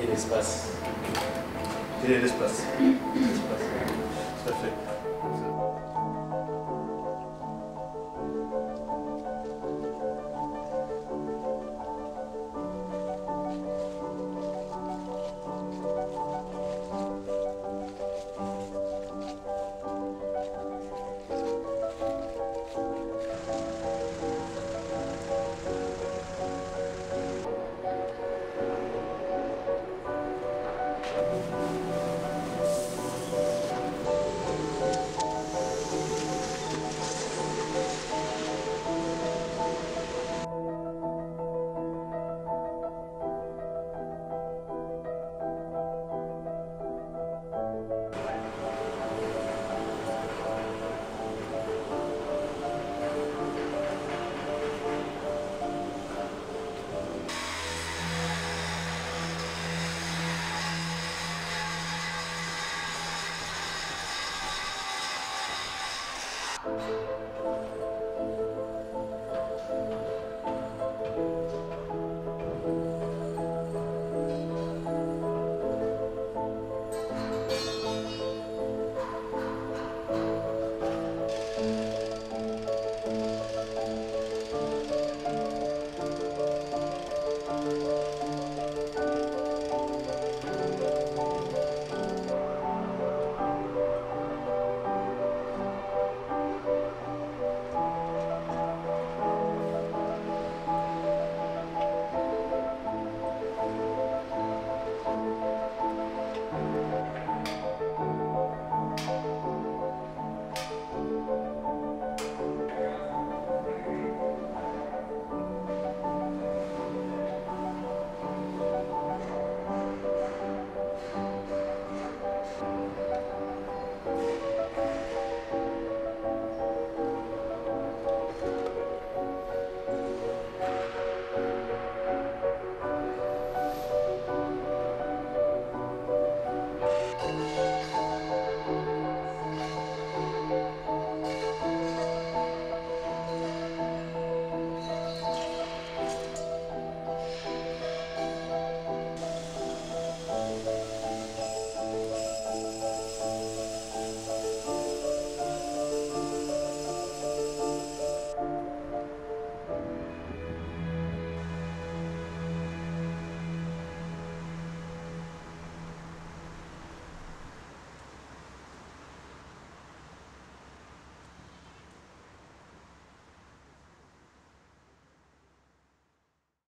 El espacio. Tiene el espacio.